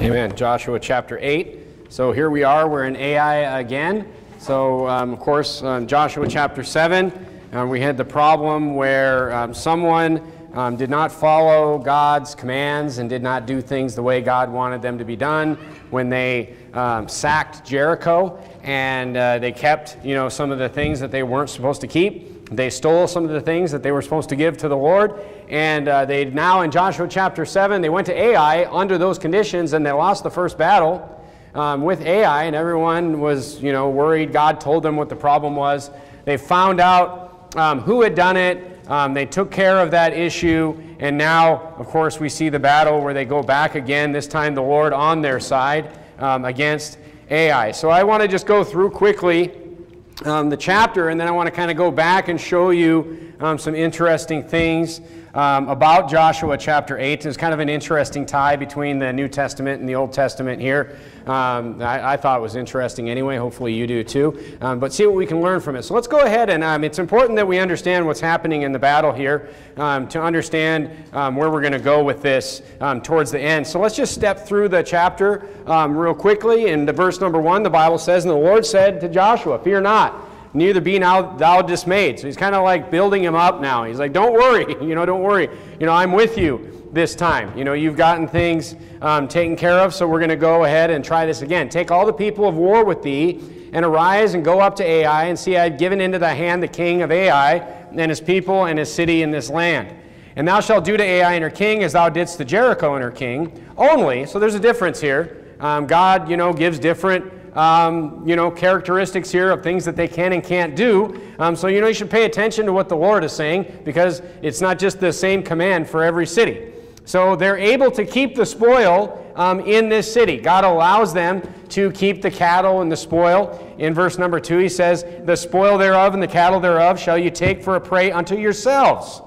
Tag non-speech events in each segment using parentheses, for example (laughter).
Amen. Joshua chapter 8. So here we are, we're in Ai again. So, um, of course, um, Joshua chapter 7, um, we had the problem where um, someone um, did not follow God's commands and did not do things the way God wanted them to be done when they um, sacked Jericho and uh, they kept, you know, some of the things that they weren't supposed to keep. They stole some of the things that they were supposed to give to the Lord. And uh, they now, in Joshua chapter 7, they went to Ai under those conditions and they lost the first battle um, with Ai, and everyone was, you know, worried. God told them what the problem was. They found out um, who had done it. Um, they took care of that issue, and now, of course, we see the battle where they go back again. This time, the Lord on their side um, against Ai. So I want to just go through quickly um, the chapter, and then I want to kind of go back and show you um, some interesting things um, about Joshua chapter 8. There's kind of an interesting tie between the New Testament and the Old Testament here. Um, I, I, thought it was interesting anyway. Hopefully you do too. Um, but see what we can learn from it. So let's go ahead and um, it's important that we understand what's happening in the battle here um, to understand um, where we're going to go with this towards the end. So let's just step through the chapter real quickly. In the verse number one, the Bible says, And the Lord said to Joshua, Fear not neither be now thou dismayed. So he's kind of like building him up now. He's like, don't worry, (laughs) you know, don't worry. You know, I'm with you this time. You know, you've gotten things um, taken care of, so we're going to go ahead and try this again. Take all the people of war with thee, and arise and go up to Ai, and see I've given into thy hand the king of Ai, and his people, and his city in this land. And thou shalt do to Ai and her king as thou didst to Jericho and her king, only, so there's a difference here. Um, God, you know, gives different um, you know, characteristics here of things that they can and can't do. Um, so, you know, you should pay attention to what the Lord is saying because it's not just the same command for every city. So they're able to keep the spoil um, in this city. God allows them to keep the cattle and the spoil. In verse number two, he says, The spoil thereof and the cattle thereof shall you take for a prey unto yourselves.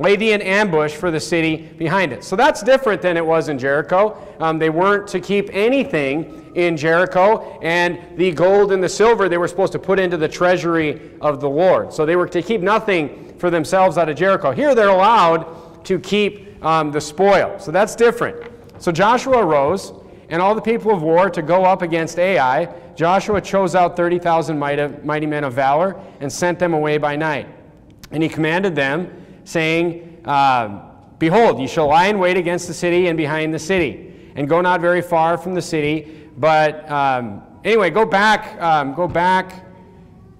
Lay thee in ambush for the city behind it. So that's different than it was in Jericho. Um, they weren't to keep anything in Jericho, and the gold and the silver they were supposed to put into the treasury of the Lord. So they were to keep nothing for themselves out of Jericho. Here they're allowed to keep um, the spoil. So that's different. So Joshua arose, and all the people of war to go up against Ai. Joshua chose out 30,000 mighty men of valor and sent them away by night. And he commanded them saying, uh, Behold, ye shall lie in wait against the city and behind the city, and go not very far from the city. But um, anyway, go back, um, go back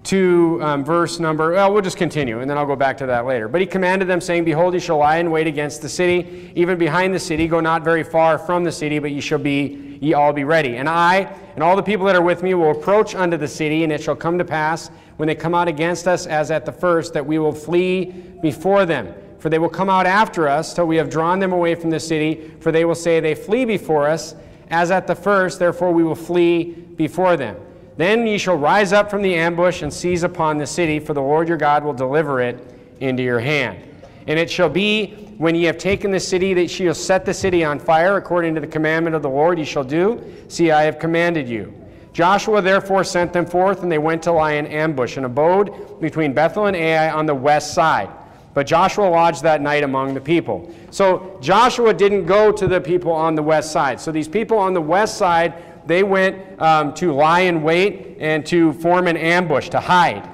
to um, verse number, well, we'll just continue, and then I'll go back to that later. But he commanded them, saying, Behold, ye shall lie in wait against the city, even behind the city. Go not very far from the city, but ye shall be, ye all be ready. And I and all the people that are with me will approach unto the city, and it shall come to pass, when they come out against us as at the first, that we will flee before them. For they will come out after us till we have drawn them away from the city. For they will say, They flee before us, as at the first, therefore we will flee before them. Then ye shall rise up from the ambush and seize upon the city, for the Lord your God will deliver it into your hand. And it shall be, when ye have taken the city, that ye shall set the city on fire, according to the commandment of the Lord ye shall do. See, I have commanded you. Joshua therefore sent them forth, and they went to lie in ambush, and abode between Bethel and Ai on the west side. But Joshua lodged that night among the people. So Joshua didn't go to the people on the west side. So these people on the west side they went um, to lie in wait and to form an ambush, to hide.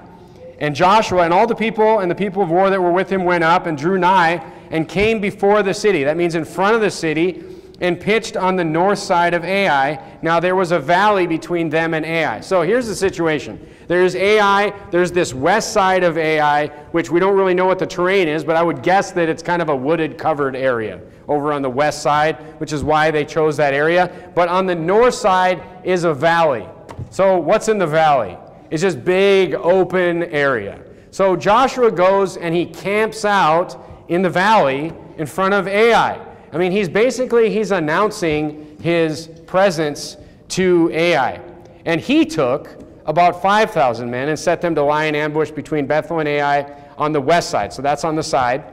And Joshua and all the people and the people of war that were with him went up and drew nigh and came before the city. That means in front of the city and pitched on the north side of Ai. Now there was a valley between them and Ai. So here's the situation. There's Ai, there's this west side of Ai, which we don't really know what the terrain is, but I would guess that it's kind of a wooded covered area over on the west side, which is why they chose that area. But on the north side is a valley. So what's in the valley? It's just big open area. So Joshua goes and he camps out in the valley in front of Ai. I mean, he's basically he's announcing his presence to Ai. And he took about 5,000 men and set them to lie in ambush between Bethel and Ai on the west side. So that's on the side.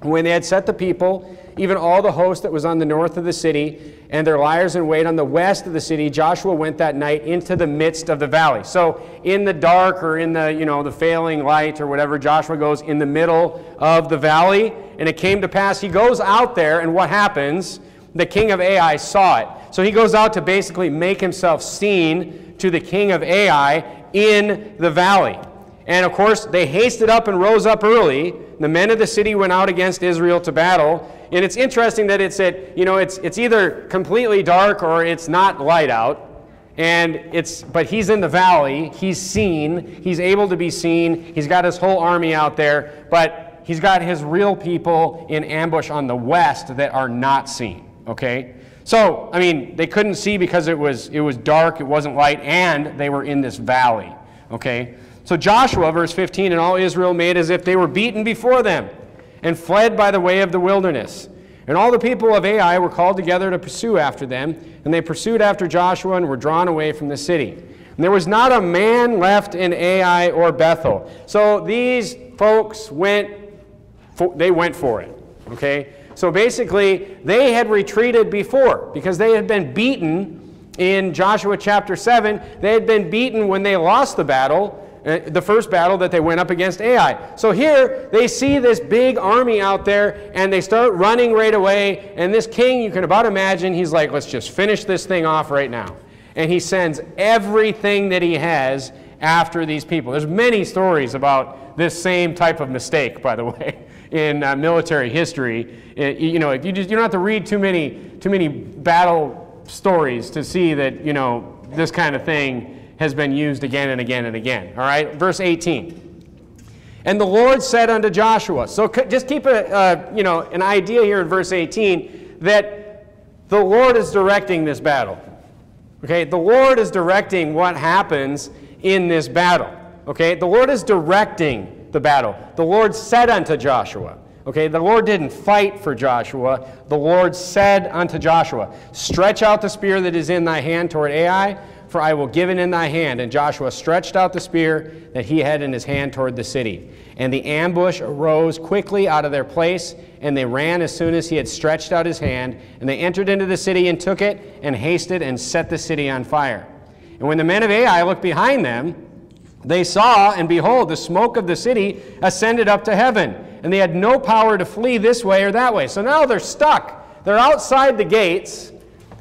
When they had set the people, even all the host that was on the north of the city, and their liars in wait on the west of the city, Joshua went that night into the midst of the valley. So in the dark or in the, you know, the failing light or whatever, Joshua goes in the middle of the valley. And it came to pass, he goes out there, and what happens? the king of Ai saw it. So he goes out to basically make himself seen to the king of Ai in the valley. And of course, they hasted up and rose up early. The men of the city went out against Israel to battle. And it's interesting that it's at, you know, it's, it's either completely dark or it's not light out. And it's, but he's in the valley. He's seen. He's able to be seen. He's got his whole army out there. But he's got his real people in ambush on the west that are not seen. Okay? So, I mean, they couldn't see because it was, it was dark, it wasn't light, and they were in this valley. Okay? So Joshua, verse 15, and all Israel made as if they were beaten before them and fled by the way of the wilderness. And all the people of Ai were called together to pursue after them, and they pursued after Joshua and were drawn away from the city. And there was not a man left in Ai or Bethel. So these folks went, for, they went for it. Okay? So basically, they had retreated before because they had been beaten in Joshua chapter 7. They had been beaten when they lost the battle, the first battle that they went up against Ai. So here, they see this big army out there and they start running right away. And this king, you can about imagine, he's like, let's just finish this thing off right now. And he sends everything that he has after these people. There's many stories about this same type of mistake, by the (laughs) way in uh, military history. It, you know, if you just you don't have to read too many too many battle stories to see that you know this kind of thing has been used again and again and again. All right, verse 18. And the Lord said unto Joshua. So just keep a you know an idea here in verse 18 that the Lord is directing this battle. Okay, the Lord is directing what happens in this battle. Okay, the Lord is directing the battle. The Lord said unto Joshua, Okay, the Lord didn't fight for Joshua. The Lord said unto Joshua, Stretch out the spear that is in thy hand toward Ai, for I will give it in thy hand. And Joshua stretched out the spear that he had in his hand toward the city. And the ambush arose quickly out of their place, and they ran as soon as he had stretched out his hand. And they entered into the city and took it, and hasted and set the city on fire. And when the men of Ai looked behind them, they saw, and behold, the smoke of the city ascended up to heaven, and they had no power to flee this way or that way. So now they're stuck. They're outside the gates,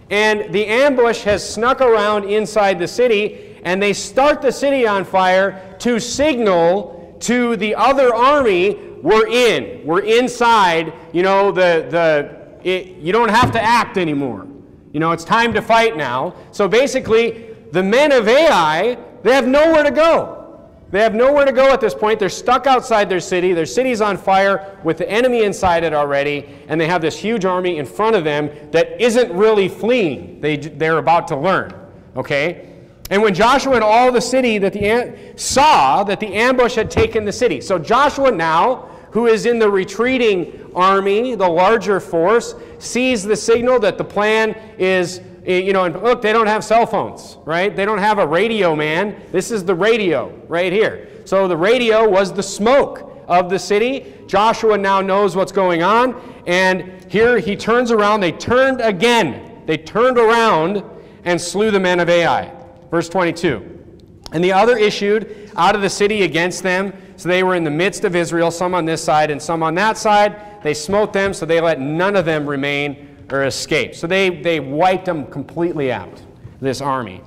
and the ambush has snuck around inside the city, and they start the city on fire to signal to the other army, we're in, we're inside. You know, the, the, it, you don't have to act anymore. You know, it's time to fight now. So basically, the men of Ai they have nowhere to go. They have nowhere to go at this point. They're stuck outside their city. Their city's on fire with the enemy inside it already, and they have this huge army in front of them that isn't really fleeing. They, they're about to learn. Okay? And when Joshua and all the city that the saw that the ambush had taken the city. So Joshua now, who is in the retreating army, the larger force, sees the signal that the plan is Eh, you know, and look, they don't have cell phones, right? They don't have a radio man. This is the radio right here. So the radio was the smoke of the city. Joshua now knows what's going on. And here he turns around. They turned again. They turned around and slew the men of Ai. Verse 22. And the other issued out of the city against them. So they were in the midst of Israel, some on this side and some on that side. They smote them, so they let none of them remain or escape. So they, they wiped them completely out, this army.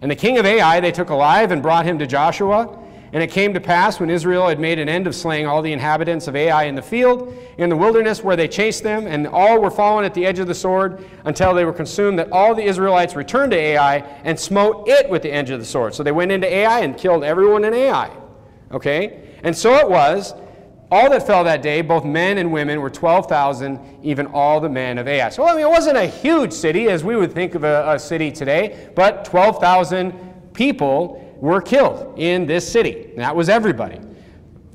And the king of Ai they took alive and brought him to Joshua. And it came to pass when Israel had made an end of slaying all the inhabitants of Ai in the field, in the wilderness where they chased them, and all were fallen at the edge of the sword until they were consumed, that all the Israelites returned to Ai and smote it with the edge of the sword. So they went into Ai and killed everyone in Ai. Okay? And so it was all that fell that day, both men and women, were 12,000, even all the men of Ai. So, I mean, it wasn't a huge city as we would think of a, a city today, but 12,000 people were killed in this city. And that was everybody.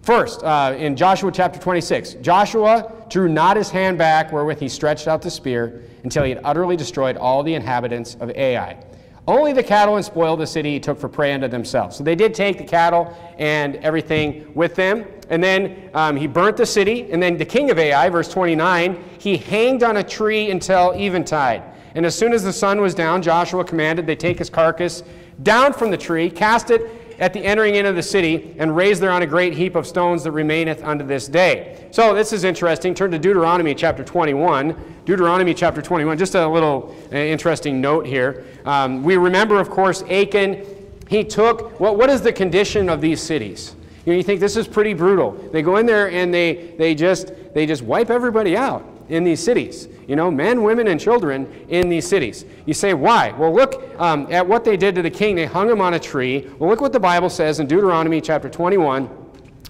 First, uh, in Joshua chapter 26, Joshua drew not his hand back wherewith he stretched out the spear until he had utterly destroyed all the inhabitants of Ai. Only the cattle and spoil of the city he took for prey unto themselves. So they did take the cattle and everything with them. And then um, he burnt the city. And then the king of Ai, verse 29, he hanged on a tree until eventide. And as soon as the sun was down, Joshua commanded they take his carcass down from the tree, cast it at the entering in of the city, and raised thereon a great heap of stones that remaineth unto this day. So this is interesting. Turn to Deuteronomy chapter 21. Deuteronomy chapter 21, just a little uh, interesting note here. Um, we remember, of course, Achan. He took, what, what is the condition of these cities? You, know, you think this is pretty brutal. They go in there and they, they, just, they just wipe everybody out in these cities. You know, men, women, and children in these cities. You say, why? Well, look um, at what they did to the king. They hung him on a tree. Well, look what the Bible says in Deuteronomy chapter 21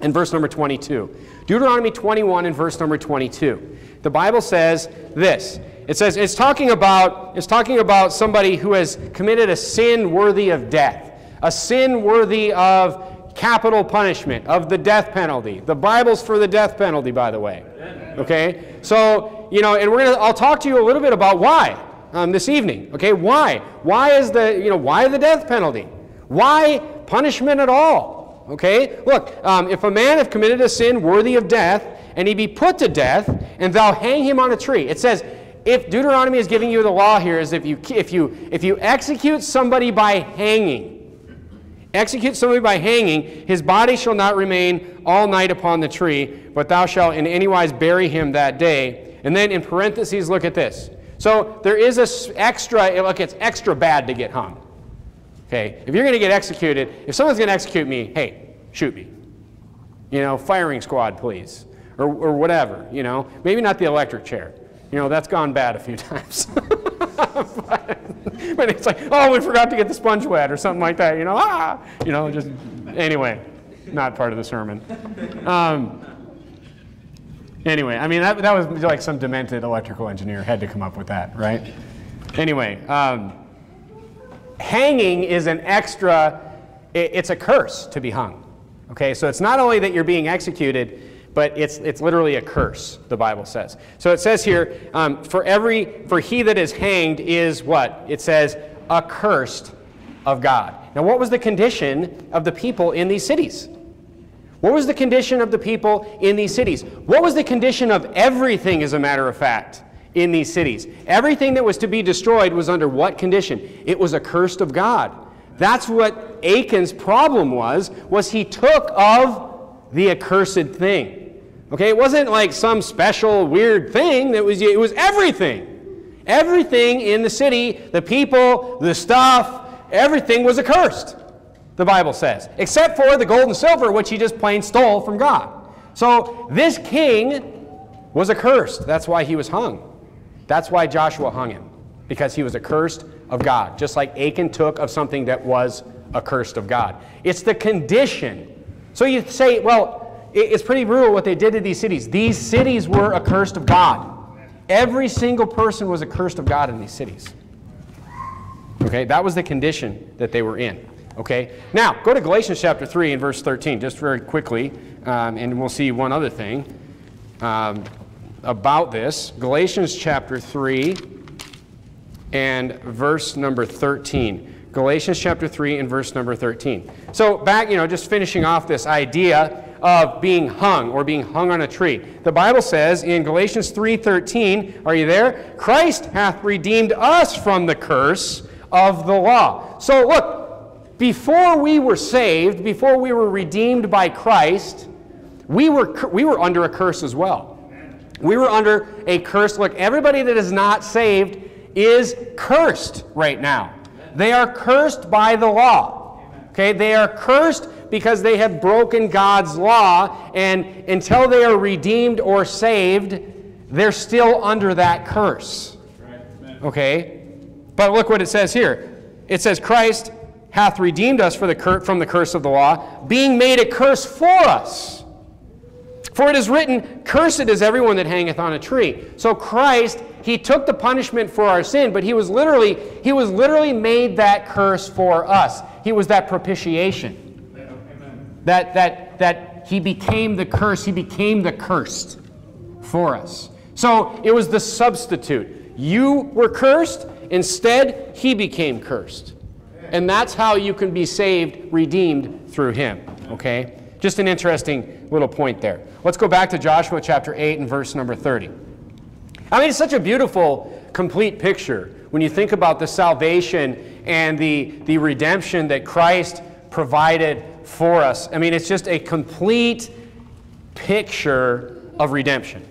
and verse number 22. Deuteronomy 21 and verse number 22. The Bible says this. It says it's talking about it's talking about somebody who has committed a sin worthy of death, a sin worthy of capital punishment, of the death penalty. The Bible's for the death penalty, by the way. Okay? So, you know, and we're gonna I'll talk to you a little bit about why um, this evening. Okay, why? Why is the, you know, why the death penalty? Why punishment at all? Okay, look, um, if a man have committed a sin worthy of death, and he be put to death, and thou hang him on a tree. It says, if Deuteronomy is giving you the law here, is if you if you if you execute somebody by hanging, Execute somebody by hanging, his body shall not remain all night upon the tree, but thou shalt in any wise bury him that day. And then in parentheses, look at this. So there is a extra, look, it's extra bad to get hung. Okay, if you're going to get executed, if someone's going to execute me, hey, shoot me. You know, firing squad, please. Or, or whatever, you know. Maybe not the electric chair. You know, that's gone bad a few (laughs) times. But, (laughs) but it's like, oh, we forgot to get the sponge wet or something like that, you know, ah, you know, just, anyway, not part of the sermon. Um, anyway, I mean, that, that was like some demented electrical engineer had to come up with that, right? Anyway, um, hanging is an extra, it, it's a curse to be hung. Okay, so it's not only that you're being executed, but it's, it's literally a curse, the Bible says. So it says here, um, for every, for he that is hanged is what? It says, accursed of God. Now, what was the condition of the people in these cities? What was the condition of the people in these cities? What was the condition of everything, as a matter of fact, in these cities? Everything that was to be destroyed was under what condition? It was accursed of God. That's what Achan's problem was, was he took of the accursed thing. Okay, it wasn't like some special weird thing. That was it was everything. Everything in the city, the people, the stuff, everything was accursed. The Bible says, except for the gold and silver, which he just plain stole from God. So this king was accursed. That's why he was hung. That's why Joshua hung him, because he was accursed of God, just like Achan took of something that was accursed of God. It's the condition. So you say, well, it's pretty brutal what they did to these cities. These cities were accursed of God. Every single person was accursed of God in these cities. Okay, that was the condition that they were in. Okay, now go to Galatians chapter 3 and verse 13, just very quickly, um, and we'll see one other thing um, about this. Galatians chapter 3 and verse number 13. Galatians chapter 3 and verse number 13. So, back, you know, just finishing off this idea of being hung or being hung on a tree. The Bible says in Galatians 3:13, are you there? Christ hath redeemed us from the curse of the law. So look, before we were saved, before we were redeemed by Christ, we were we were under a curse as well. We were under a curse. Look, everybody that is not saved is cursed right now. They are cursed by the law. Okay? They are cursed because they have broken God's law, and until they are redeemed or saved, they're still under that curse. Okay? But look what it says here. It says, Christ hath redeemed us the cur- from the curse of the law, being made a curse for us. For it is written, Cursed is everyone that hangeth on a tree. So Christ, he took the punishment for our sin, but he was literally, he was literally made that curse for us. He was that propitiation that, that, that he became the curse, he became the cursed for us. So it was the substitute. You were cursed, instead, he became cursed. And that's how you can be saved, redeemed through him. Okay? Just an interesting little point there. Let's go back to Joshua chapter 8 and verse number 30. I mean, it's such a beautiful, complete picture when you think about the salvation and the, the redemption that Christ provided for us. I mean, it's just a complete picture of redemption.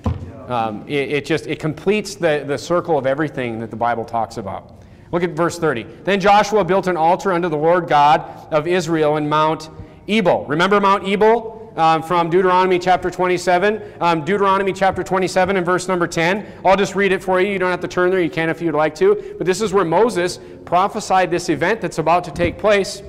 Um, it, it, just it completes the, the circle of everything that the Bible talks about. Look at verse 30. Then Joshua built an altar unto the Lord God of Israel in Mount Ebal. Remember Mount Ebal? Um, from Deuteronomy chapter 27. Um, Deuteronomy chapter 27 and verse number 10. I'll just read it for you. You don't have to turn there. You can if you'd like to. But this is where Moses prophesied this event that's about to take place.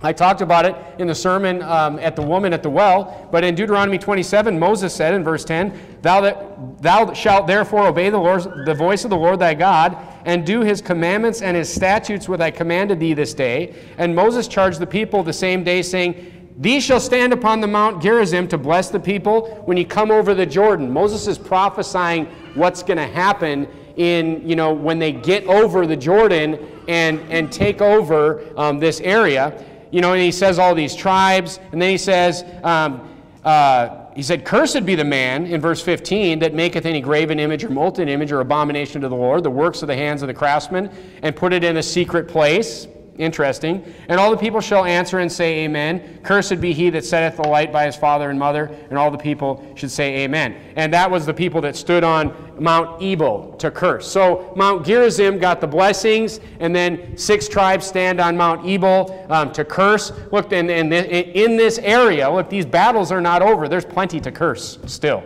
I talked about it in the sermon um, at the woman at the well, but in Deuteronomy 27, Moses said in verse 10, Thou, that, thou shalt therefore obey the, Lord, the voice of the Lord thy God, and do his commandments and his statutes which I commanded thee this day. And Moses charged the people the same day, saying, these shall stand upon the Mount Gerizim to bless the people when you come over the Jordan. Moses is prophesying what's going to happen in, you know, when they get over the Jordan and, and take over um, this area you know, and he says all these tribes, and then he says, um, uh, he said, Cursed be the man, in verse 15, that maketh any graven image or molten image or abomination to the Lord, the works of the hands of the craftsman, and put it in a secret place. Interesting. And all the people shall answer and say, Amen. Cursed be he that setteth the light by his father and mother. And all the people should say, Amen. And that was the people that stood on Mount Ebal to curse. So Mount Gerizim got the blessings, and then six tribes stand on Mount Ebal um, to curse. Look, in, in, in this area, look, these battles are not over. There's plenty to curse still.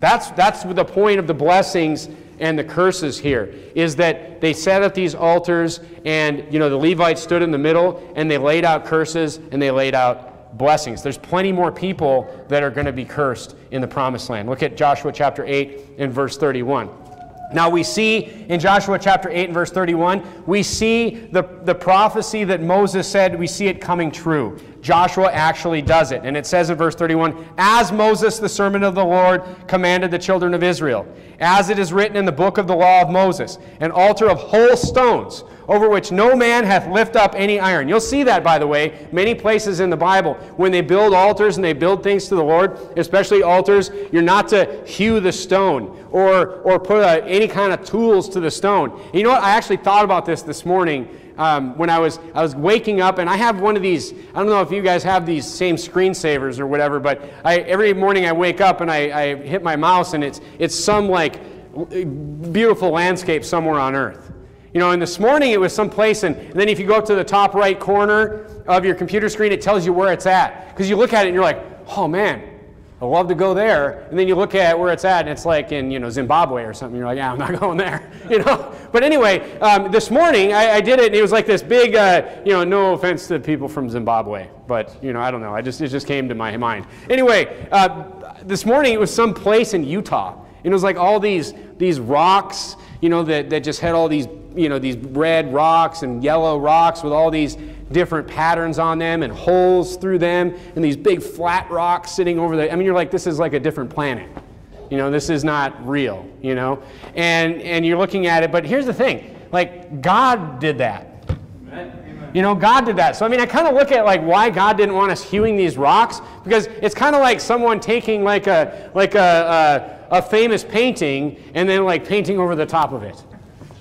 That's, that's the point of the blessings and the curses here is that they set up these altars and you know the levites stood in the middle and they laid out curses and they laid out blessings. There's plenty more people that are going to be cursed in the promised land. Look at joshua chapter 8 and verse 31 now we see in Joshua chapter 8 and verse 31, we see the, the prophecy that Moses said, we see it coming true. Joshua actually does it. And it says in verse 31 As Moses, the servant of the Lord, commanded the children of Israel, as it is written in the book of the law of Moses, an altar of whole stones, over which no man hath lift up any iron. You'll see that, by the way, many places in the Bible. When they build altars and they build things to the Lord, especially altars, you're not to hew the stone or, or put a, any kind of tools to the stone. You know what? I actually thought about this this morning um, when I was, I was waking up, and I have one of these, I don't know if you guys have these same screensavers or whatever, but I, every morning I wake up and I, I hit my mouse, and it's, it's some like beautiful landscape somewhere on earth. You know, and this morning it was someplace, and, and then if you go up to the top right corner of your computer screen, it tells you where it's at. Because you look at it and you're like, oh man, I'd love to go there. And then you look at where it's at, and it's like in you know Zimbabwe or something. You're like, yeah, I'm not (laughs) going there. (laughs) You know. But anyway, um, this morning I, I, did it, and it was like this big, uh, you know, no offense to people from Zimbabwe, but you know, I don't know. I just it just came to my mind. Anyway, uh, this morning it was some place in Utah. And it was like all these these rocks, you know, that, that just had all these you know these red rocks and yellow rocks with all these different patterns on them and holes through them and these big flat rocks sitting over there. I mean, you're like, this is like a different planet. You know, this is not real, you know? And, and you're looking at it, but here's the thing like, God did that. You know, God did that. So, I mean, I kind of look at like why God didn't want us hewing these rocks because it's kind of like someone taking like a like a, a, a famous painting and then like painting over the top of it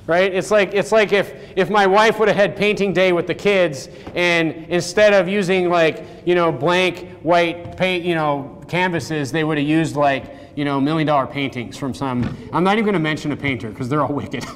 right? It's like, it's like if, if my wife would have had painting day with the kids and instead of using like, you know, blank white paint, you know, canvases, they would have used like, you know, million dollar paintings from some, I'm not even going to mention a painter because they're all wicked. (laughs)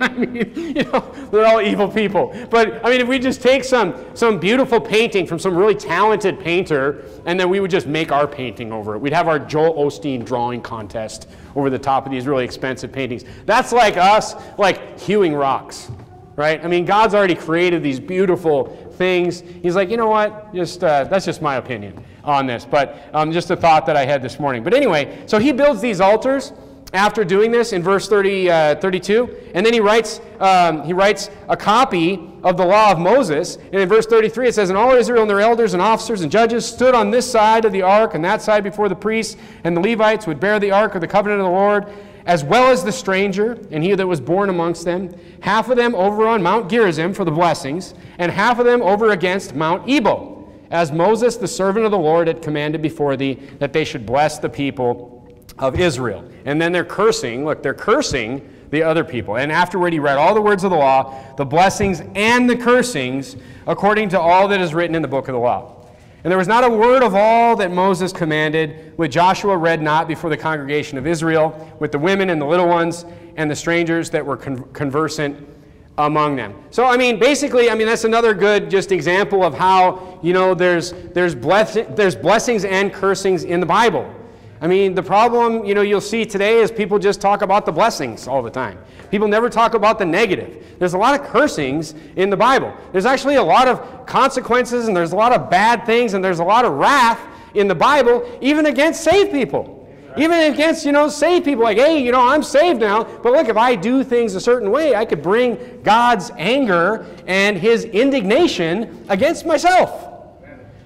I mean, you know, they're all evil people. But I mean, if we just take some some beautiful painting from some really talented painter, and then we would just make our painting over it. We'd have our Joel Osteen drawing contest over the top of these really expensive paintings. That's like us, like hewing rocks, right? I mean, God's already created these beautiful things. He's like, you know what? Just uh, that's just my opinion on this, but um, just a thought that I had this morning. But anyway, so he builds these altars after doing this in verse 30, uh, 32 and then he writes um, he writes a copy of the law of moses and in verse 33 it says and all israel and their elders and officers and judges stood on this side of the ark and that side before the priests and the levites would bear the ark of the covenant of the lord as well as the stranger and he that was born amongst them half of them over on mount gerizim for the blessings and half of them over against mount ebal as moses the servant of the lord had commanded before thee that they should bless the people of Israel. And then they're cursing. Look, they're cursing the other people. And afterward he read all the words of the law, the blessings and the cursings, according to all that is written in the book of the law. And there was not a word of all that Moses commanded, which Joshua read not before the congregation of Israel, with the women and the little ones and the strangers that were con- conversant among them. So, I mean, basically, I mean, that's another good just example of how, you know, there's, there's, bless- there's blessings and cursings in the Bible. I mean, the problem, you know, you'll see today is people just talk about the blessings all the time. People never talk about the negative. There's a lot of cursings in the Bible. There's actually a lot of consequences and there's a lot of bad things and there's a lot of wrath in the Bible, even against saved people. Even against, you know, saved people, like, hey, you know, I'm saved now, but look, if I do things a certain way, I could bring God's anger and his indignation against myself.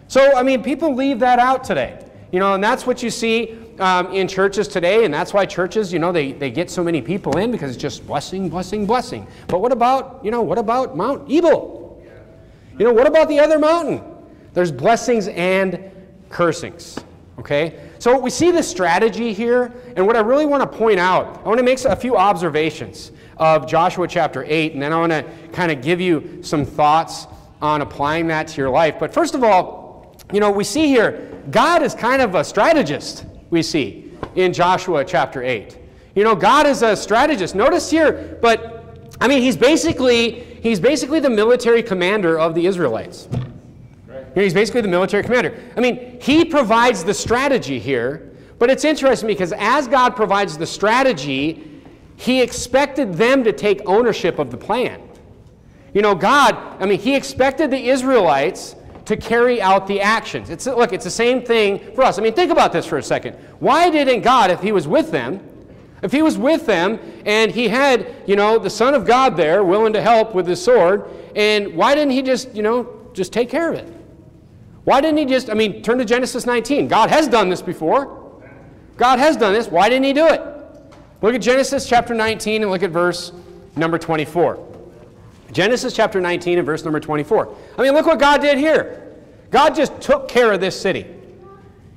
So, I mean, people leave that out today. You know, and that's what you see um, in churches today, and that's why churches, you know, they, they get so many people in because it's just blessing, blessing, blessing. But what about, you know, what about Mount Ebal? You know, what about the other mountain? There's blessings and cursings. Okay? So we see the strategy here, and what I really want to point out, I want to make a few observations of Joshua chapter 8, and then I want to kind of give you some thoughts on applying that to your life. But first of all, you know, we see here, God is kind of a strategist we see in Joshua chapter 8. You know, God is a strategist. Notice here, but I mean, he's basically he's basically the military commander of the Israelites. He's basically the military commander. I mean, he provides the strategy here, but it's interesting because as God provides the strategy, he expected them to take ownership of the plan. You know, God, I mean, he expected the Israelites to carry out the actions. It's, look, it's the same thing for us. I mean, think about this for a second. Why didn't God, if He was with them, if He was with them and He had, you know, the Son of God there willing to help with His sword, and why didn't He just, you know, just take care of it? Why didn't He just, I mean, turn to Genesis 19. God has done this before. God has done this. Why didn't He do it? Look at Genesis chapter 19 and look at verse number 24. Genesis chapter 19 and verse number 24. I mean, look what God did here. God just took care of this city.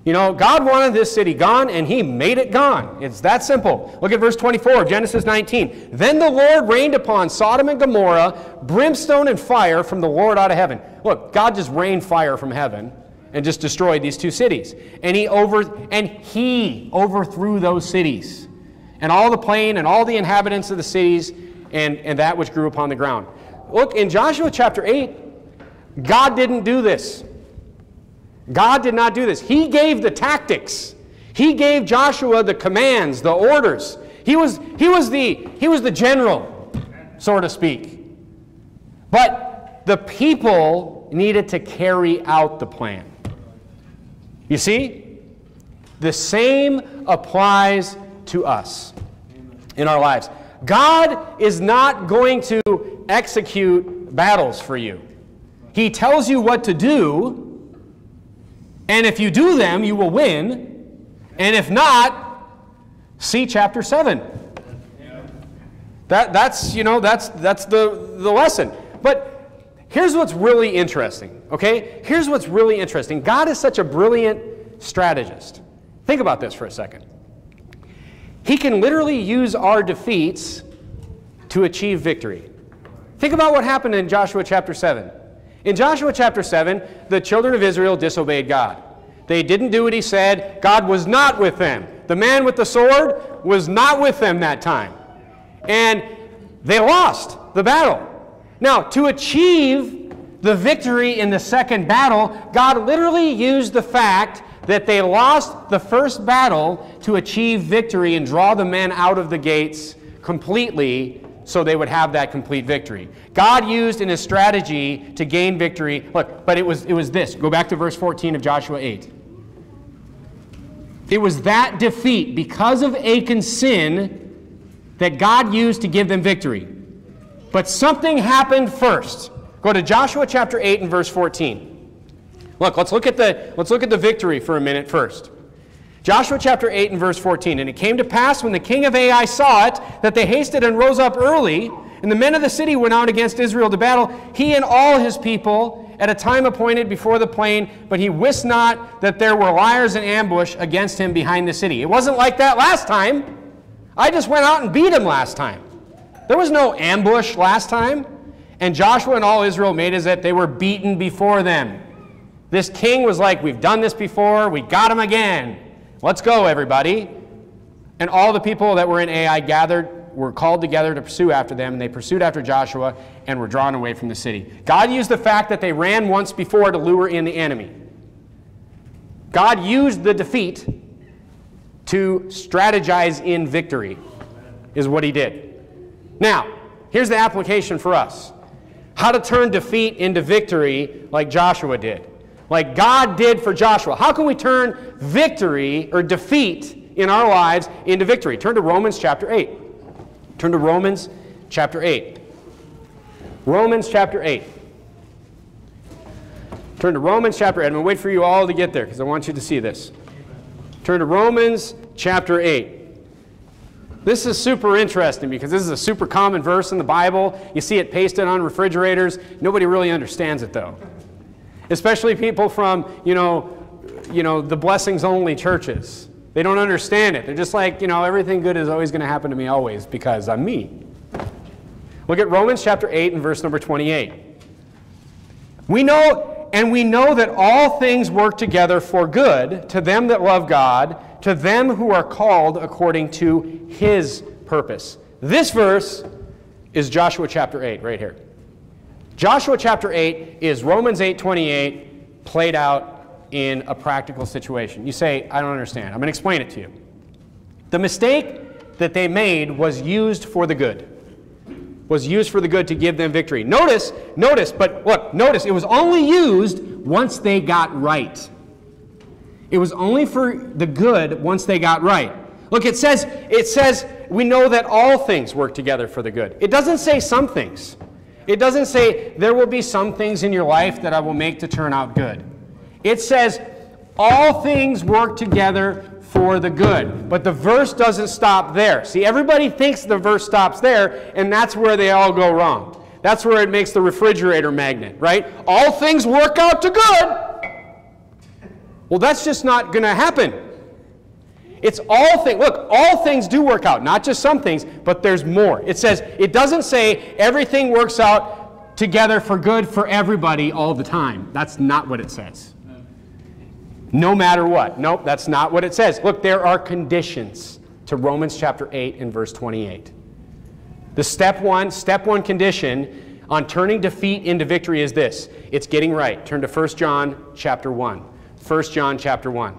You know, God wanted this city gone, and He made it gone. It's that simple. Look at verse 24 of Genesis 19. Then the Lord rained upon Sodom and Gomorrah brimstone and fire from the Lord out of heaven. Look, God just rained fire from heaven and just destroyed these two cities. And He over and He overthrew those cities, and all the plain and all the inhabitants of the cities, and, and that which grew upon the ground. Look, in Joshua chapter 8, God didn't do this. God did not do this. He gave the tactics. He gave Joshua the commands, the orders. He was, he was, the, he was the general, so to speak. But the people needed to carry out the plan. You see? The same applies to us in our lives. God is not going to execute battles for you. He tells you what to do, and if you do them, you will win. And if not, see chapter 7. That, that's, you know, that's, that's the, the lesson. But here's what's really interesting, okay? Here's what's really interesting. God is such a brilliant strategist. Think about this for a second. He can literally use our defeats to achieve victory. Think about what happened in Joshua chapter 7. In Joshua chapter 7, the children of Israel disobeyed God. They didn't do what he said. God was not with them. The man with the sword was not with them that time. And they lost the battle. Now, to achieve the victory in the second battle, God literally used the fact that they lost the first battle to achieve victory and draw the men out of the gates completely so they would have that complete victory. God used in his strategy to gain victory. Look, but it was, it was this. Go back to verse 14 of Joshua 8. It was that defeat because of Achan's sin that God used to give them victory. But something happened first. Go to Joshua chapter 8 and verse 14. Look, let's look at the, let's look at the victory for a minute first. Joshua chapter 8 and verse 14. And it came to pass when the king of Ai saw it that they hasted and rose up early, and the men of the city went out against Israel to battle, he and all his people, at a time appointed before the plain, but he wist not that there were liars in ambush against him behind the city. It wasn't like that last time. I just went out and beat him last time. There was no ambush last time. And Joshua and all Israel made is that they were beaten before them. This king was like, We've done this before, we got him again. Let's go, everybody. And all the people that were in Ai gathered, were called together to pursue after them, and they pursued after Joshua and were drawn away from the city. God used the fact that they ran once before to lure in the enemy. God used the defeat to strategize in victory, is what he did. Now, here's the application for us how to turn defeat into victory like Joshua did. Like God did for Joshua. How can we turn victory or defeat in our lives into victory? Turn to Romans chapter 8. Turn to Romans chapter 8. Romans chapter 8. Turn to Romans chapter 8. I'm going to wait for you all to get there because I want you to see this. Turn to Romans chapter 8. This is super interesting because this is a super common verse in the Bible. You see it pasted on refrigerators. Nobody really understands it though. Especially people from, you know, you know, the blessings only churches. They don't understand it. They're just like, you know, everything good is always going to happen to me always because I'm me. Look at Romans chapter 8 and verse number 28. We know, and we know that all things work together for good to them that love God to them who are called according to his purpose. This verse is Joshua chapter 8 right here. Joshua chapter 8 is Romans 8:28 played out in a practical situation. You say, I don't understand. I'm going to explain it to you. The mistake that they made was used for the good. Was used for the good to give them victory. Notice, notice, but look, notice it was only used once they got right. It was only for the good once they got right. Look, it says, it says we know that all things work together for the good. It doesn't say some things. It doesn't say there will be some things in your life that I will make to turn out good. It says all things work together for the good. But the verse doesn't stop there. See, everybody thinks the verse stops there, and that's where they all go wrong. That's where it makes the refrigerator magnet, right? All things work out to good well, that's just not going to happen. It's all things. Look, all things do work out, not just some things, but there's more. It says, it doesn't say everything works out together for good for everybody all the time. That's not what it says. No matter what. Nope, that's not what it says. Look, there are conditions to Romans chapter 8 and verse 28. The step one, step one condition on turning defeat into victory is this. It's getting right. Turn to 1 John chapter 1. 1 John chapter 1.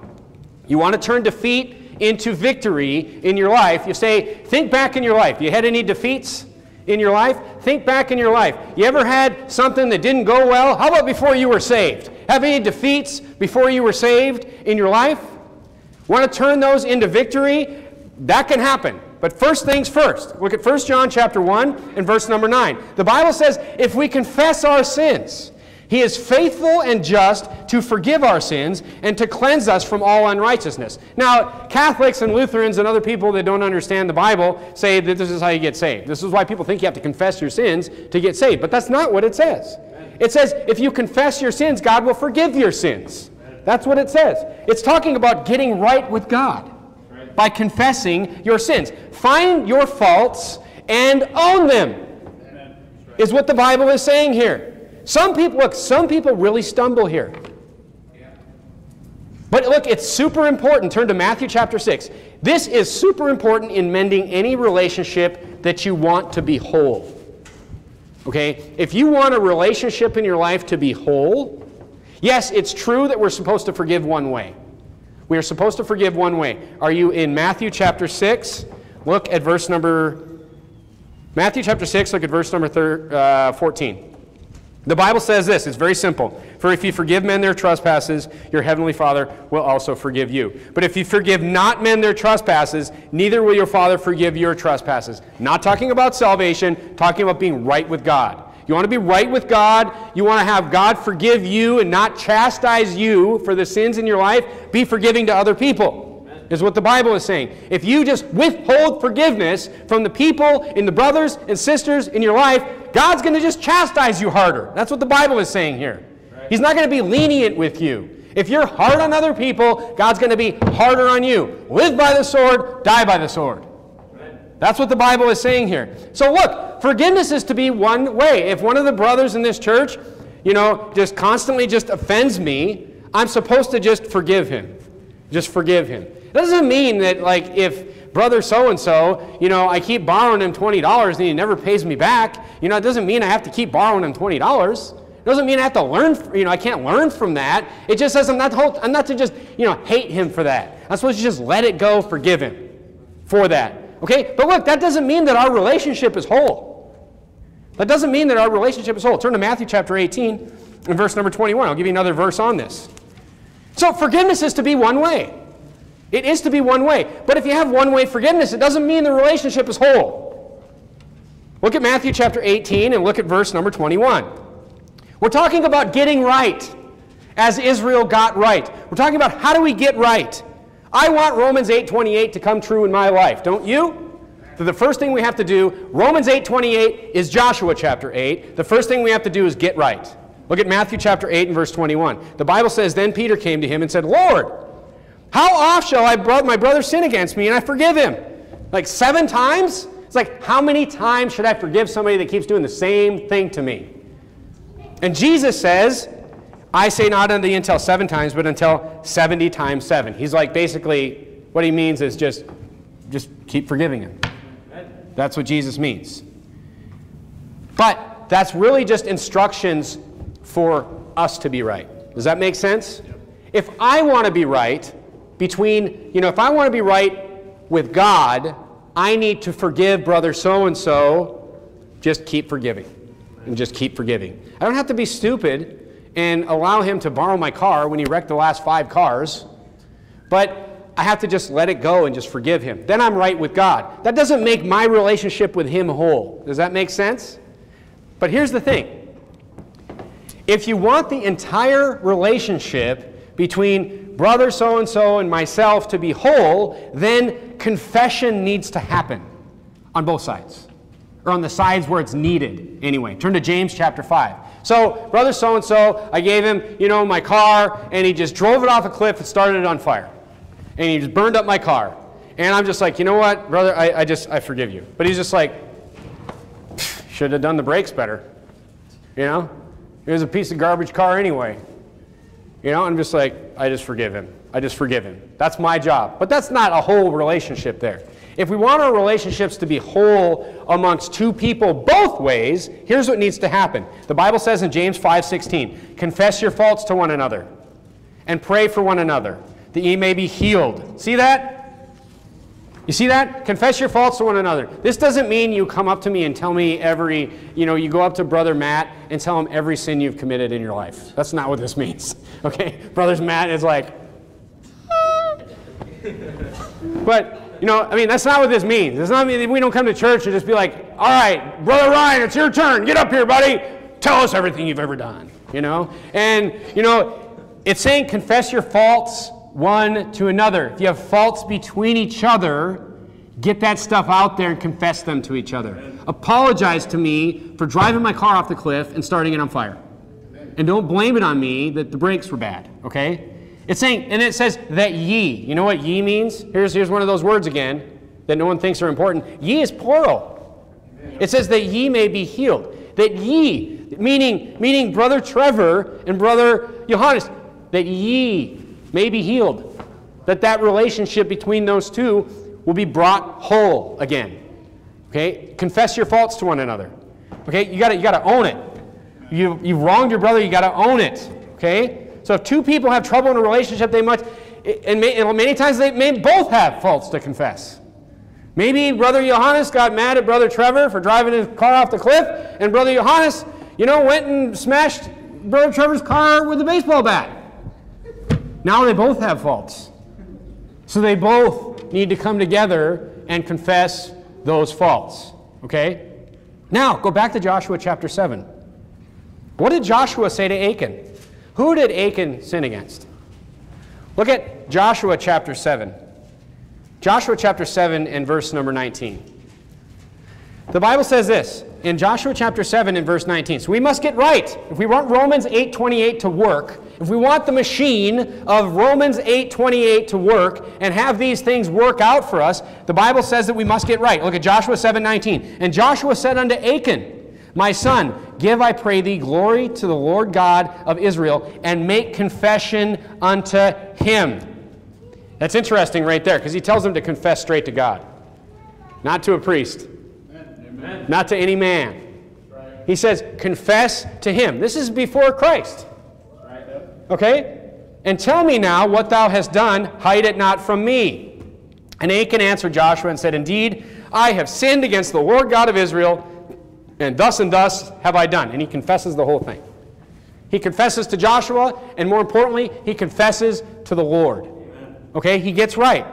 You want to turn defeat into victory in your life. You say, think back in your life. You had any defeats in your life? Think back in your life. You ever had something that didn't go well? How about before you were saved? Have any defeats before you were saved in your life? Want to turn those into victory? That can happen. But first things first. Look at 1 John chapter 1 and verse number 9. The Bible says, if we confess our sins, he is faithful and just to forgive our sins and to cleanse us from all unrighteousness. Now, Catholics and Lutherans and other people that don't understand the Bible say that this is how you get saved. This is why people think you have to confess your sins to get saved. But that's not what it says. It says if you confess your sins, God will forgive your sins. That's what it says. It's talking about getting right with God by confessing your sins. Find your faults and own them, is what the Bible is saying here. Some people, look, some people really stumble here. But look, it's super important. Turn to Matthew chapter 6. This is super important in mending any relationship that you want to be whole. Okay? If you want a relationship in your life to be whole, yes, it's true that we're supposed to forgive one way. We are supposed to forgive one way. Are you in Matthew chapter 6? Look at verse number Matthew chapter 6, look at verse number thir, uh, 14. The Bible says this, it's very simple. For if you forgive men their trespasses, your heavenly Father will also forgive you. But if you forgive not men their trespasses, neither will your Father forgive your trespasses. Not talking about salvation, talking about being right with God. You want to be right with God, you want to have God forgive you and not chastise you for the sins in your life, be forgiving to other people is what the Bible is saying. If you just withhold forgiveness from the people and the brothers and sisters in your life, God's going to just chastise you harder. That's what the Bible is saying here. Right. He's not going to be lenient with you. If you're hard on other people, God's going to be harder on you. Live by the sword, die by the sword. That's what the Bible is saying here. So look, forgiveness is to be one way. If one of the brothers in this church, you know, just constantly just offends me, I'm supposed to just forgive him. Just forgive him. Doesn't mean that like if brother so and so, you know, I keep borrowing him $20 and he never pays me back, you know, it doesn't mean I have to keep borrowing him $20. It doesn't mean I have to learn, you know, I can't learn from that. It just says I'm not, to, I'm not to just, you know, hate him for that. I'm supposed to just let it go, forgive him for that. Okay? But look, that doesn't mean that our relationship is whole. That doesn't mean that our relationship is whole. Turn to Matthew chapter 18 and verse number 21. I'll give you another verse on this. So forgiveness is to be one way. It is to be one way. But if you have one way forgiveness, it doesn't mean the relationship is whole. Look at Matthew chapter 18 and look at verse number 21. We're talking about getting right as Israel got right. We're talking about how do we get right? I want Romans 8:28 to come true in my life, don't you? So the first thing we have to do, Romans 8:28 is Joshua chapter 8. The first thing we have to do is get right. Look at Matthew chapter 8 and verse 21. The Bible says, Then Peter came to him and said, Lord, how oft shall I bro- my brother sin against me and I forgive him? Like seven times? It's like, how many times should I forgive somebody that keeps doing the same thing to me? And Jesus says, I say not unto thee until seven times, but until 70 times seven. He's like basically, what he means is just, just keep forgiving him. That's what Jesus means. But that's really just instructions for us to be right. Does that make sense? If I want to be right, between, you know, if I want to be right with God, I need to forgive brother so and so. Just keep forgiving. And just keep forgiving. I don't have to be stupid and allow him to borrow my car when he wrecked the last five cars. But I have to just let it go and just forgive him. Then I'm right with God. That doesn't make my relationship with him whole. Does that make sense? But here's the thing if you want the entire relationship between brother so and so and myself to be whole, then confession needs to happen on both sides, or on the sides where it's needed anyway. Turn to James chapter 5. So, brother so and so, I gave him, you know, my car, and he just drove it off a cliff and started it on fire. And he just burned up my car. And I'm just like, you know what, brother, I, I just, I forgive you. But he's just like, should have done the brakes better. You know? It was a piece of garbage car anyway. You know, I'm just like, I just forgive him. I just forgive him. That's my job. But that's not a whole relationship there. If we want our relationships to be whole amongst two people both ways, here's what needs to happen. The Bible says in James 5:16, "Confess your faults to one another and pray for one another, that ye may be healed." See that? You see that? Confess your faults to one another. This doesn't mean you come up to me and tell me every, you know, you go up to Brother Matt and tell him every sin you've committed in your life. That's not what this means. (laughs) Okay? Brothers Matt is like, (laughs) but you know, I mean, that's not what this means. It's not mean we don't come to church and just be like, all right, Brother Ryan, it's your turn. Get up here, buddy. Tell us everything you've ever done. You know? And, you know, it's saying confess your faults one to another. If you have faults between each other, get that stuff out there and confess them to each other. Apologize to me for driving my car off the cliff and starting it on fire. And don't blame it on me that the brakes were bad, okay? It's saying, and it says that ye. You know what ye means? Here's, here's one of those words again that no one thinks are important. Ye is plural. It says that ye may be healed. That ye, meaning, meaning brother Trevor and brother Johannes, that ye may be healed. That that relationship between those two will be brought whole again. Okay? Confess your faults to one another. Okay? You gotta, you gotta own it. You, you've wronged your brother, you gotta own it. Okay? So if two people have trouble in a relationship, they must, and, may, and many times they may both have faults to confess. Maybe Brother Johannes got mad at Brother Trevor for driving his car off the cliff, and Brother Johannes, you know, went and smashed Brother Trevor's car with a baseball bat. Now they both have faults. So they both need to come together and confess those faults. Okay? Now, go back to Joshua chapter 7. What did Joshua say to Achan? Who did Achan sin against? Look at Joshua chapter 7. Joshua chapter 7 and verse number 19. The Bible says this in Joshua chapter 7 and verse 19. So we must get right. If we want Romans 8:28 to work, if we want the machine of Romans 8:28 to work and have these things work out for us, the Bible says that we must get right. Look at Joshua 7:19. And Joshua said unto Achan, my son, give, I pray thee, glory to the Lord God of Israel, and make confession unto him. That's interesting right there, because he tells them to confess straight to God, not to a priest, Amen. not to any man. He says, confess to him. This is before Christ. Okay? And tell me now what thou hast done, hide it not from me. And Achan answered Joshua and said, Indeed, I have sinned against the Lord God of Israel and thus and thus have I done. And he confesses the whole thing. He confesses to Joshua, and more importantly, he confesses to the Lord. Okay, he gets right.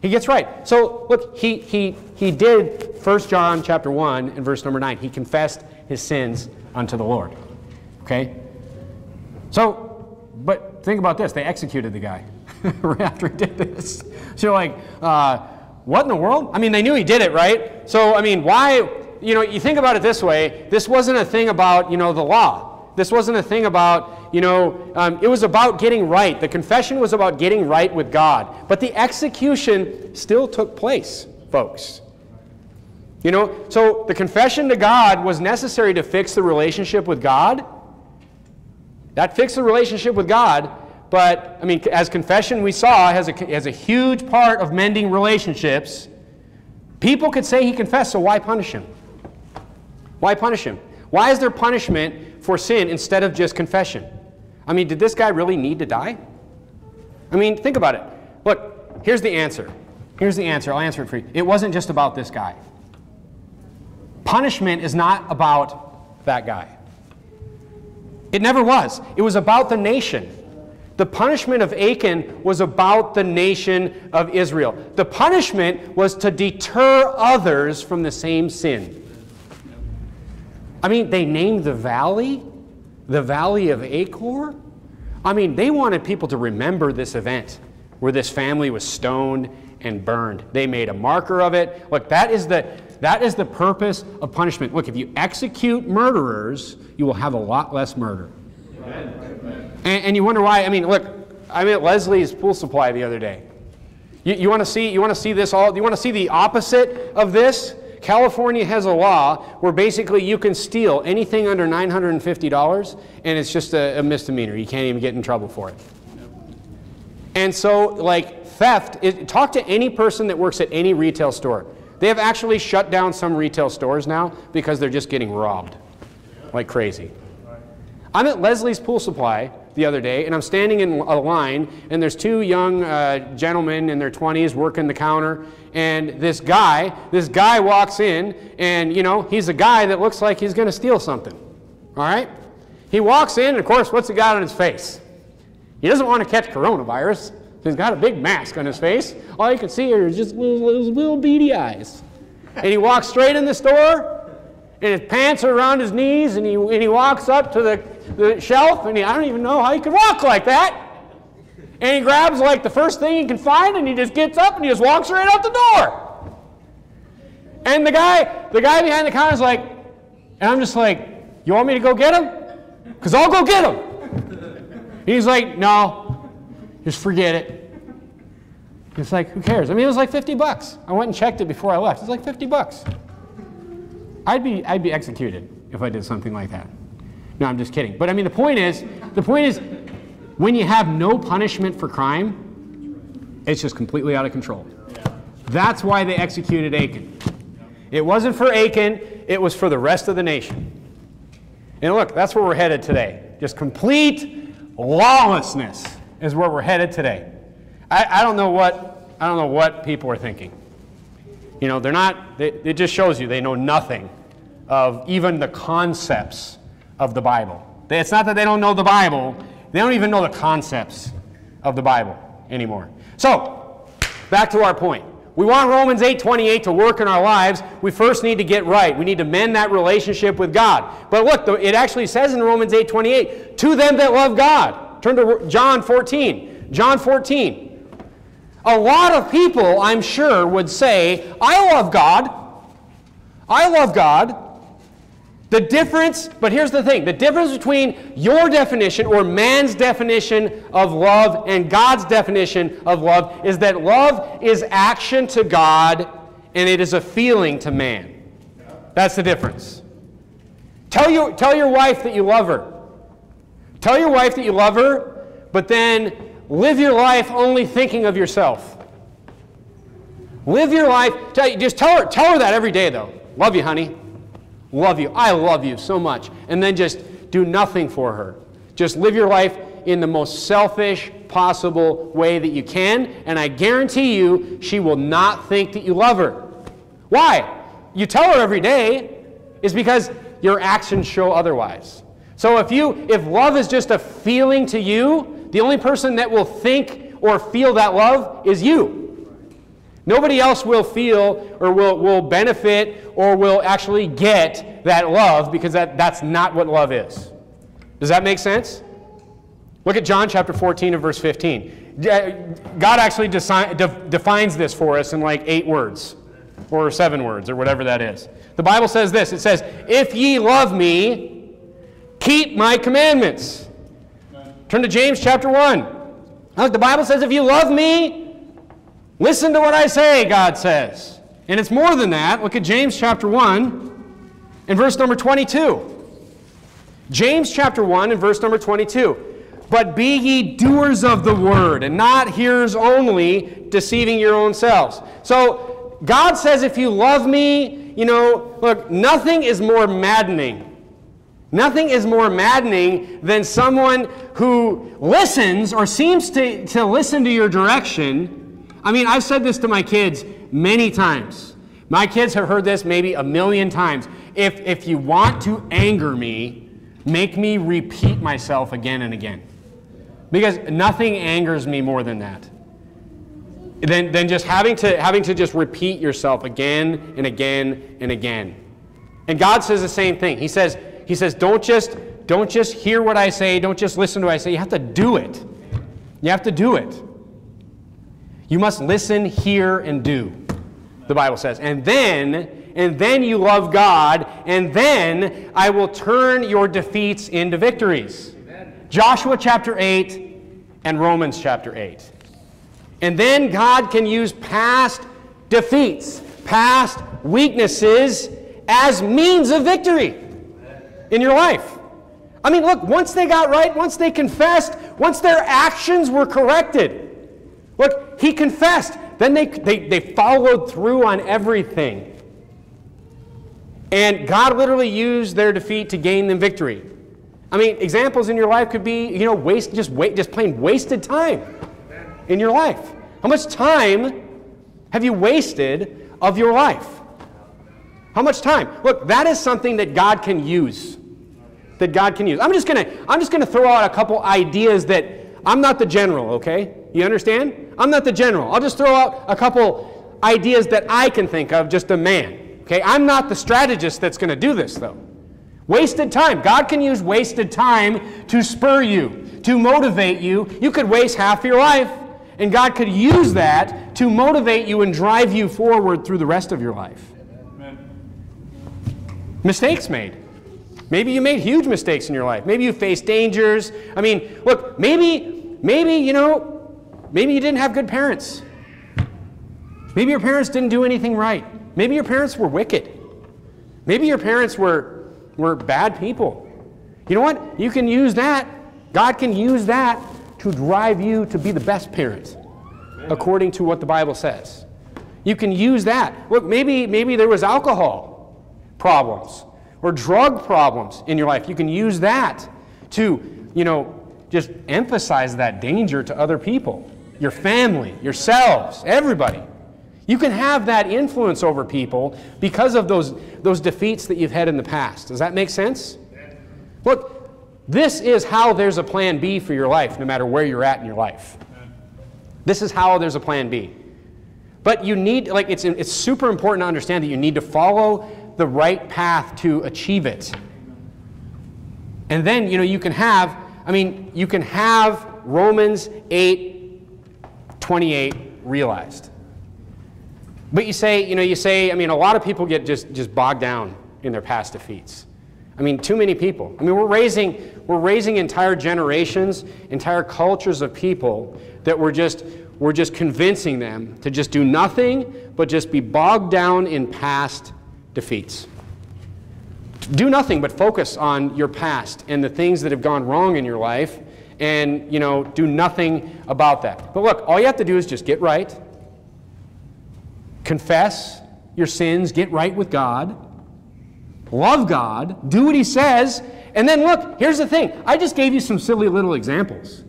He gets right. So look, he he he did 1 John chapter 1 and verse number 9. He confessed his sins unto the Lord. Okay? So, but think about this. They executed the guy (laughs) right after he did this. So you're like, uh, what in the world? I mean, they knew he did it, right? So, I mean, why you know, you think about it this way this wasn't a thing about, you know, the law. This wasn't a thing about, you know, um, it was about getting right. The confession was about getting right with God. But the execution still took place, folks. You know, so the confession to God was necessary to fix the relationship with God. That fixed the relationship with God, but, I mean, as confession we saw has a, has a huge part of mending relationships. People could say he confessed, so why punish him? Why punish him? Why is there punishment for sin instead of just confession? I mean, did this guy really need to die? I mean, think about it. Look, here's the answer. Here's the answer. I'll answer it for you. It wasn't just about this guy. Punishment is not about that guy. It never was. It was about the nation. The punishment of Achan was about the nation of Israel. The punishment was to deter others from the same sin. I mean, they named the valley the Valley of Achor. I mean, they wanted people to remember this event where this family was stoned and burned. They made a marker of it. Look, that is the that is the purpose of punishment. Look, if you execute murderers, you will have a lot less murder. And, and, you wonder why. I mean, look, I'm at Leslie's pool supply the other day. You, you want to see you want to see this all? You want to see the opposite of this? California has a law where basically you can steal anything under $950 and it's just a, a misdemeanor. You can't even get in trouble for it. And so, like theft, talk to any person that works at any retail store. They have actually shut down some retail stores now because they're just getting robbed like crazy. I'm at Leslie's Pool Supply the other day, and I'm standing in a line, and there's two young uh, gentlemen in their 20s working the counter, and this guy, this guy walks in, and you know, he's a guy that looks like he's going to steal something. All right? He walks in, and of course, what's he got on his face? He doesn't want to catch coronavirus. He's got a big mask on his face. All you can see are just little, little, beady eyes. And he walks straight in the store, and his pants are around his knees, and he, and he walks up to the, the shelf, and he, I don't even know how he can walk like that. And he grabs like the first thing he can find, and he just gets up and he just walks right out the door. And the guy, the guy behind the counter is like, and I'm just like, you want me to go get him? Because I'll go get him. He's like, no, just forget it. It's like, who cares? I mean, it was like 50 bucks. I went and checked it before I left. It's like 50 bucks. I'd be, I'd be executed if I did something like that. No, I'm just kidding. But I mean, the point is, the point is, when you have no punishment for crime, it's just completely out of control. That's why they executed Achan. It wasn't for Achan, it was for the rest of the nation. And look, that's where we're headed today. Just complete lawlessness is where we're headed today. I, I don't know what I don't know what people are thinking. You know, they're not, they, it just shows you they know nothing of even the concepts of the Bible. It's not that they don't know the Bible, they don't even know the concepts of the Bible anymore. So, back to our point. We want Romans 8:28 to work in our lives. We first need to get right. We need to mend that relationship with God. But look, it actually says in Romans 8:28, "To them that love God." Turn to John 14. John 14. A lot of people, I'm sure, would say, I love God. I love God. The difference, but here's the thing the difference between your definition or man's definition of love and God's definition of love is that love is action to God and it is a feeling to man. That's the difference. Tell, you, tell your wife that you love her. Tell your wife that you love her, but then live your life only thinking of yourself. Live your life, tell, just tell her, tell her that every day though. Love you, honey. Love you. I love you so much. And then just do nothing for her. Just live your life in the most selfish possible way that you can, and I guarantee you she will not think that you love her. Why? You tell her every day is because your actions show otherwise. So if you if love is just a feeling to you, the only person that will think or feel that love is you. Nobody else will feel or will, will benefit or will actually get that love because that, that's not what love is. Does that make sense? Look at John chapter 14 and verse 15. Uh, God actually de- defines this for us in like eight words or seven words or whatever that is. The Bible says this it says, If ye love me, keep my commandments. Turn to James chapter 1. Look, the Bible says, If you love me, Listen to what I say, God says. And it's more than that. Look at James chapter 1 and verse number 22. James chapter 1 and verse number 22. But be ye doers of the word, and not hearers only, deceiving your own selves. So God says, if you love me, you know, look, nothing is more maddening. Nothing is more maddening than someone who listens or seems to, to listen to your direction I mean, I've said this to my kids many times. My kids have heard this maybe a million times. If, if you want to anger me, make me repeat myself again and again. Because nothing angers me more than that. Than, than just having to, having to just repeat yourself again and again and again. And God says the same thing. He says, he says don't, just, don't just hear what I say, don't just listen to what I say. You have to do it. You have to do it. You must listen, hear, and do, the Bible says. And then, and then you love God, and then I will turn your defeats into victories. Amen. Joshua chapter 8 and Romans chapter 8. And then God can use past defeats, past weaknesses as means of victory in your life. I mean, look, once they got right, once they confessed, once their actions were corrected, Look, he confessed. Then they, they, they followed through on everything. And God literally used their defeat to gain them victory. I mean, examples in your life could be, you know, waste, just wait, just plain wasted time in your life. How much time have you wasted of your life? How much time? Look, that is something that God can use. That God can use. I'm just gonna, I'm just gonna throw out a couple ideas that I'm not the general, okay? You understand? I'm not the general. I'll just throw out a couple ideas that I can think of, just a man. Okay? I'm not the strategist that's going to do this, though. Wasted time. God can use wasted time to spur you, to motivate you. You could waste half your life, and God could use that to motivate you and drive you forward through the rest of your life. Amen. Mistakes made. Maybe you made huge mistakes in your life. Maybe you faced dangers. I mean, look, maybe, maybe, you know, Maybe you didn't have good parents. Maybe your parents didn't do anything right. Maybe your parents were wicked. Maybe your parents were, were bad people. You know what? You can use that. God can use that to drive you to be the best parent, according to what the Bible says. You can use that. Look, maybe, maybe there was alcohol problems or drug problems in your life. You can use that to, you know, just emphasize that danger to other people your family, yourselves, everybody. You can have that influence over people because of those, those defeats that you've had in the past. Does that make sense? Look, this is how there's a plan B for your life, no matter where you're at in your life. This is how there's a plan B. But you need, like, it's, it's super important to understand that you need to follow the right path to achieve it. And then, you know, you can have, I mean, you can have Romans 8 28 realized. But you say, you know, you say, I mean, a lot of people get just, just bogged down in their past defeats. I mean, too many people. I mean, we're raising, we're raising entire generations, entire cultures of people that we're just, we're just convincing them to just do nothing but just be bogged down in past defeats. Do nothing but focus on your past and the things that have gone wrong in your life and, you know, do nothing about that. But look, all you have to do is just get right, confess your sins, get right with God, love God, do what He says, and then look, here's the thing. I just gave you some silly little examples.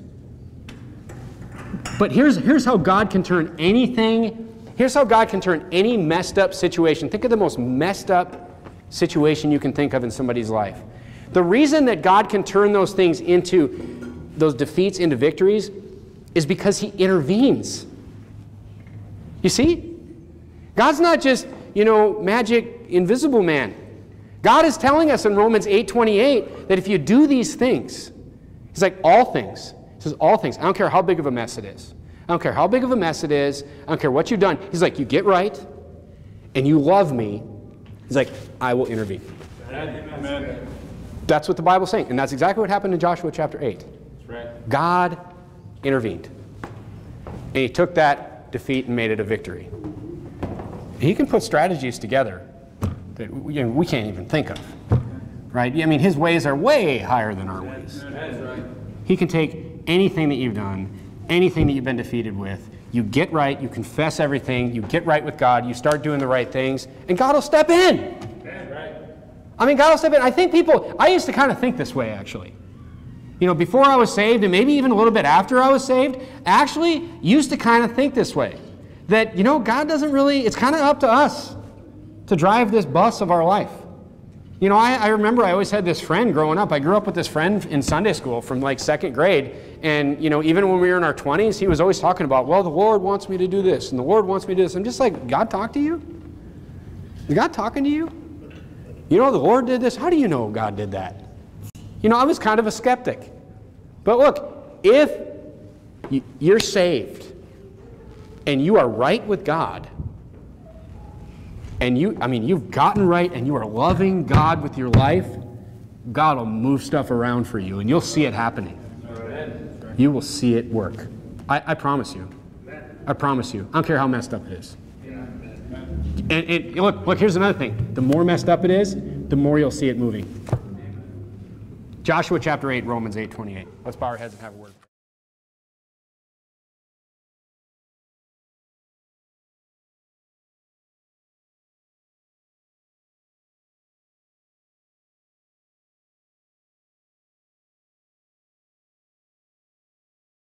But here's, here's how God can turn anything, here's how God can turn any messed up situation. Think of the most messed up situation you can think of in somebody's life. The reason that God can turn those things into, those defeats into victories, is because He intervenes. You see? God's not just, you know, magic invisible man. God is telling us in Romans 8:28 that if you do these things, He's like all things. He says all things. I don't care how big of a mess it is. I don't care how big of a mess it is. I don't care what you've done. He's like, you get right, and you love me. He's like, I will intervene. Amen. That's what the Bible's saying, and that's exactly what happened in Joshua chapter 8. Right. God intervened, and He took that defeat and made it a victory. He can put strategies together that we, you know, we can't even think of. Right? I mean, his ways are way higher than our ways. He can take anything that you've done, anything that you've been defeated with, you get right, you confess everything, you get right with God, you start doing the right things, and God will step in. I mean, God will step in. I think people, I used to kind of think this way actually. You know, before I was saved, and maybe even a little bit after I was saved, actually used to kind of think this way. That, you know, God doesn't really, it's kind of up to us to drive this bus of our life. You know, I, I, remember I always had this friend growing up. I grew up with this friend in Sunday school from like second grade. And, you know, even when we were in our 20s, he was always talking about, well, the Lord wants me to do this, and the Lord wants me to do this. I'm just like, God talked to you? Is God talking to you? You know, the Lord did this. How do you know God did that? You know, I was kind of a skeptic. But look, if you're saved and you are right with God, and you, I mean, you've gotten right and you are loving God with your life, God will move stuff around for you and you'll see it happening. You will see it work. I, I promise you. I promise you. I don't care how messed up it is. And, and look, look, here's another thing. The more messed up it is, the more you'll see it moving. Joshua chapter 8, Romans 8, 28. Let's bow our heads and have a word.